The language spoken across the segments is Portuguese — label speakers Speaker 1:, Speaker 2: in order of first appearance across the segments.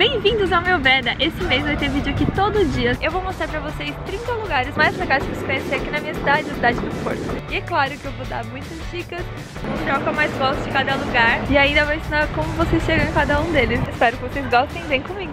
Speaker 1: Bem-vindos ao meu Veda! Esse mês vai ter vídeo aqui todo dia. Eu vou mostrar pra vocês 30 lugares mais legais pra você conhecer aqui na minha cidade, a cidade do Porto. E é claro que eu vou dar muitas dicas, mostrar o que eu mais gosto de cada lugar e ainda vou ensinar como vocês chegam em cada um deles. Espero que vocês gostem, vem comigo!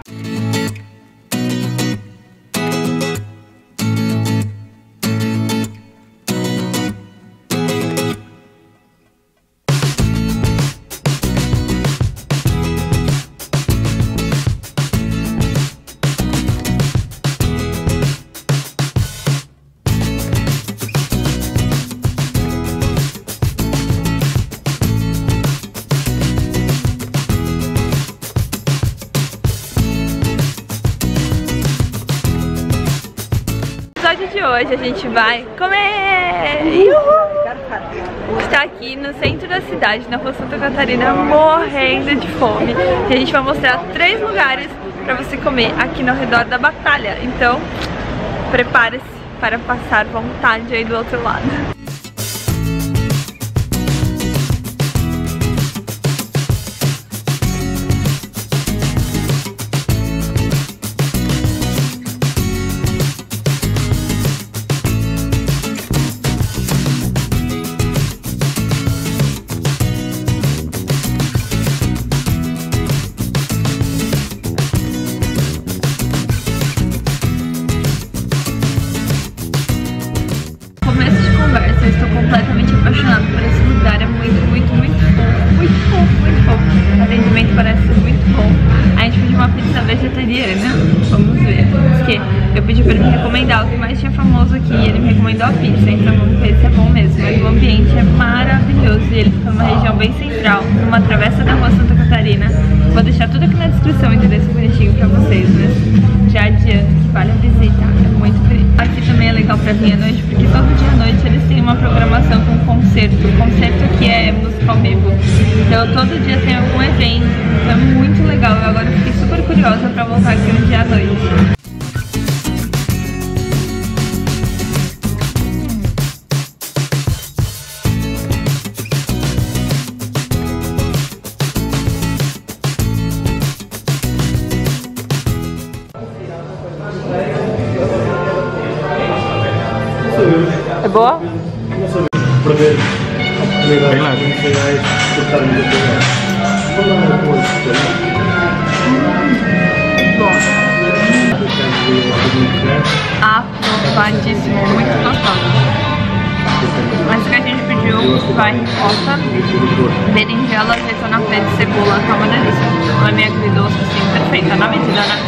Speaker 1: Hoje a gente vai comer! Uhul! Está aqui no centro da cidade, na rua Santa Catarina, morrendo de fome. E a gente vai mostrar três lugares para você comer aqui no redor da batalha. Então, prepare-se para passar vontade aí do outro lado. Vegetariana. Vamos ver. Porque eu pedi pra ele me recomendar o que mais tinha famoso aqui. Ele me recomendou a pizza. Então vamos ver se é bom mesmo. Mas o ambiente é maravilhoso. E ele fica numa região bem central, numa travessa da rua Santa Catarina. Vou deixar tudo aqui na descrição, entendeu? Esse bonitinho pra vocês, né? Já adianto que vale a visita. É muito bonito. Aqui também é legal pra vir à noite, porque todo dia à noite eles uma programação com concerto. Concerto que é música ao vivo. Então todo dia tem algum evento. Então é muito legal. Eu agora fiquei super curiosa pra voltar aqui um dia à noite. É boa?
Speaker 2: Bem leve.
Speaker 1: Aprovadíssimo, muito gostoso. Mas o que a gente pediu vai ricota, berinjela, azeitona preta e cebola, tá uma delícia. Ela é meio agridoce, assim, perfeita, na medida, né?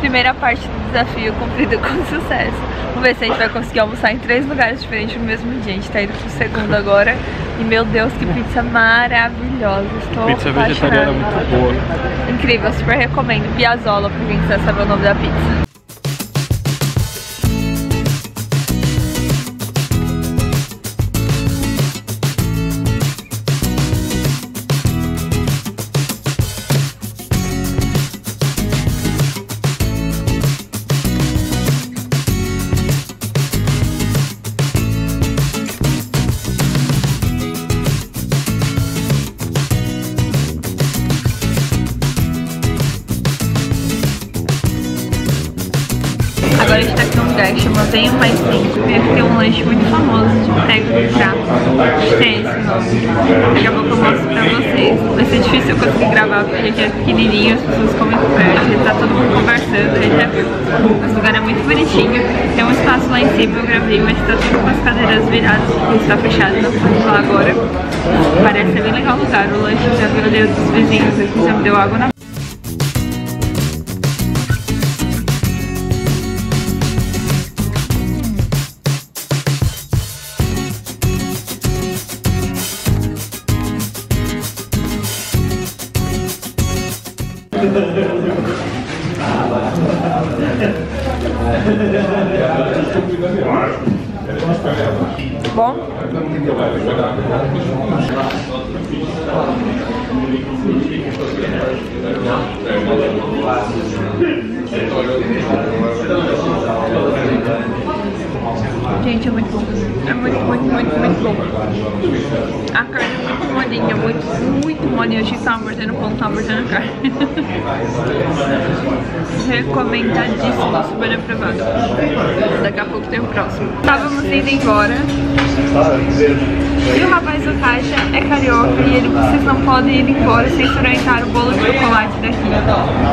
Speaker 1: primeira parte desafio cumprida com sucesso. Vamos ver se a gente vai conseguir almoçar em três lugares diferentes no mesmo dia. A gente tá indo pro segundo agora. E meu Deus, que pizza maravilhosa. Estou
Speaker 2: Pizza
Speaker 1: apaixonada.
Speaker 2: vegetariana muito boa.
Speaker 1: Incrível, super recomendo. Piazzolla, pra quem quiser saber o nome da pizza. Agora a gente tá aqui num lugar que chama Venha Mais Tempo. Tem um lanche muito famoso de prego do prato. É esse nome. Daqui a pouco eu mostro pra vocês. Vai ser difícil eu conseguir gravar porque aqui é pequenininho, as pessoas comem perto, tá todo mundo conversando, a gente já viu. Mas o lugar é muito bonitinho. Tem um espaço lá em cima, eu gravei, mas tá tudo com as cadeiras viradas, porque está fechado, não pode lá agora. Parece bem legal o lugar. O lanche já agradei dos vizinhos aqui, já me deu água na Bom? Gente, é muito bom. É muito, muito, muito, muito bom. A carne é muito molinha, muito, muito molinha. Achei que tava mordendo pão, tava mordendo carne. Recomendadíssimo, super aprovado. Daqui a pouco tem o próximo. Estávamos indo embora. E o rapaz do caixa é carioca e ele, vocês não podem ir embora sem experimentar o bolo de chocolate daqui.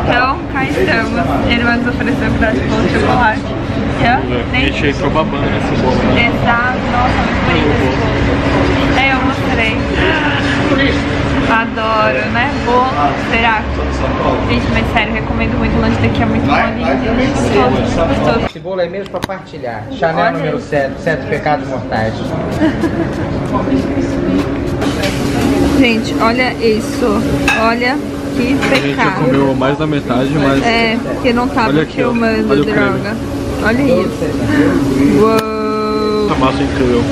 Speaker 1: Então, cá estamos. Ele vai nos oferecer um pedaço de bolo de chocolate. Yeah?
Speaker 2: A gente ficou babando nesse bolo. Né?
Speaker 1: Exato, nossa, muito bonito. É, eu mostrei. Adoro, né? Bolo, será? Gente, mas sério, recomendo muito. O lanche daqui é muito gostoso.
Speaker 3: Esse bolo é mesmo pra partilhar. Chanel
Speaker 1: Olha
Speaker 3: número
Speaker 1: isso.
Speaker 3: 7, 7 pecados mortais.
Speaker 1: Gente, olha isso. Olha que
Speaker 2: A gente já
Speaker 1: pecado.
Speaker 2: comeu mais da metade, mas
Speaker 1: É, porque não tava
Speaker 2: Olha aqui, ó.
Speaker 1: filmando
Speaker 2: Olha o
Speaker 1: droga. Olha isso. Uou.
Speaker 2: a massa é incrível.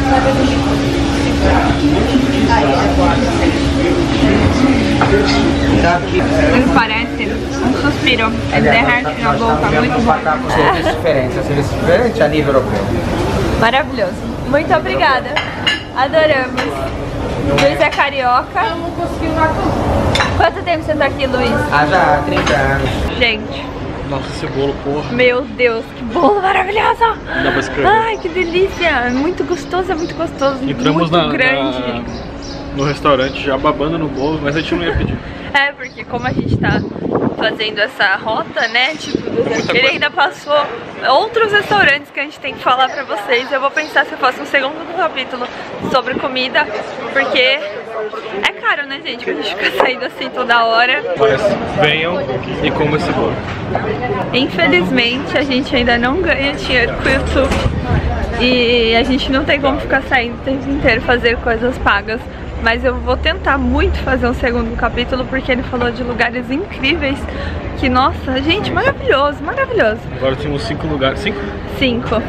Speaker 1: Ele parece um suspiro. Ele derrete na boca, muito bom.
Speaker 3: Serviço diferente, é serviço diferente a nível europeu.
Speaker 1: Maravilhoso. Muito obrigada. Adoramos. Luiz é carioca. Quanto tempo você tá aqui, Luiz?
Speaker 3: Ah, já há 30 anos.
Speaker 1: Gente,
Speaker 2: Nossa, esse bolo, porra.
Speaker 1: meu Deus, que bolo maravilhoso!
Speaker 2: Dá pra escrever.
Speaker 1: Ai, que delícia! É Muito gostoso, é muito gostoso.
Speaker 2: Entramos
Speaker 1: muito
Speaker 2: na,
Speaker 1: grande.
Speaker 2: na- no restaurante já babando no bolo, mas a gente não ia pedir.
Speaker 1: É, porque como a gente tá fazendo essa rota, né? Tipo,
Speaker 2: Muita
Speaker 1: ele ainda passou outros restaurantes que a gente tem que falar pra vocês. Eu vou pensar se eu faço um segundo capítulo sobre comida, porque é caro, né, gente? A gente fica saindo assim toda hora.
Speaker 2: Mas venham e comam esse bolo.
Speaker 1: Infelizmente, a gente ainda não ganha dinheiro com o YouTube. E a gente não tem como ficar saindo o tempo inteiro fazer coisas pagas. Mas eu vou tentar muito fazer um segundo capítulo porque ele falou de lugares incríveis. Que, nossa, gente, maravilhoso, maravilhoso.
Speaker 2: Agora temos cinco lugares. Cinco?
Speaker 1: Cinco.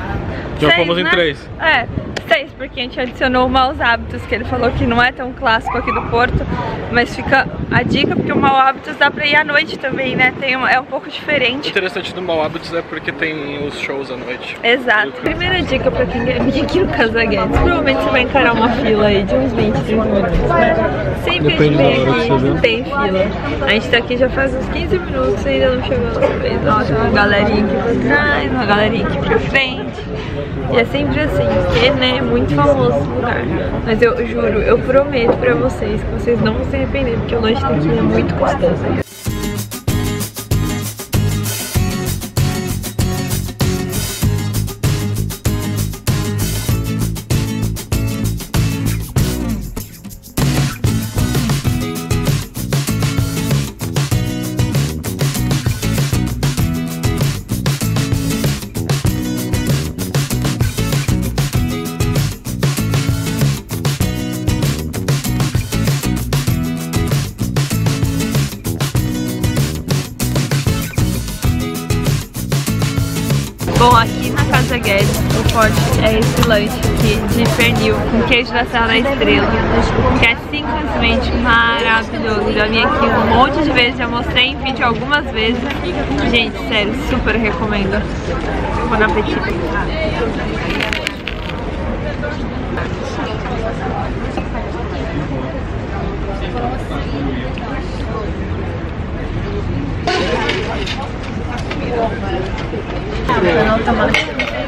Speaker 2: Já fomos em
Speaker 1: né?
Speaker 2: três.
Speaker 1: É, seis, porque a gente adicionou o Maus Hábitos, que ele falou que não é tão clássico aqui do Porto, mas fica a dica, porque o Maus Hábitos dá pra ir à noite também, né? Tem uma- é um pouco
Speaker 2: O
Speaker 1: diferente.
Speaker 2: interessante do Mal Hábitos é porque tem os shows à noite.
Speaker 1: Exato. Primeira dica pra quem quer vir aqui no Casa Guedes. Provavelmente você vai encarar uma fila aí de uns 20, 30 minutos, né? Sempre que a gente vem aqui, tem fila. A gente tá aqui já faz uns 15 minutos e ainda não chegou a nossa vez. Ó, tem uma galerinha aqui por trás, uma galerinha aqui pra frente. E é sempre assim, porque, né, é muito famoso esse lugar. Mas eu juro, eu prometo pra vocês que vocês não vão se arrepender, porque o lanche daqui é muito gostoso. Bom, aqui na Casa Guedes, o forte é esse lanche aqui de pernil com queijo da Serra da Estrela, que é simplesmente maravilhoso. Já vim aqui um monte de vezes, já mostrei em vídeo algumas vezes. Gente, sério, super recomendo. Bom apetite.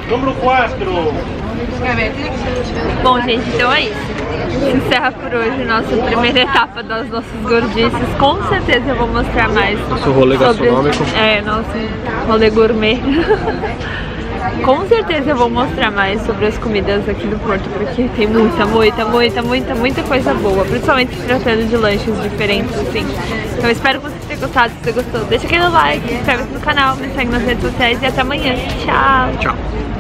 Speaker 2: Número 4.
Speaker 1: Bom, gente, então é isso. Encerra por hoje nossa primeira etapa das nossas gordices. Com certeza eu vou mostrar mais.
Speaker 2: Nosso rolê
Speaker 1: sobre-
Speaker 2: gastronômico.
Speaker 1: É, nosso rolê gourmet. Com certeza eu vou mostrar mais sobre as comidas aqui do Porto, porque tem muita, muita, muita, muita, muita coisa boa, principalmente se tratando de lanches diferentes, assim. Então eu espero que tenham gostado, se você gostou, deixa aquele like, se inscreve no canal, me segue nas redes sociais e até amanhã. Tchau!
Speaker 2: Tchau.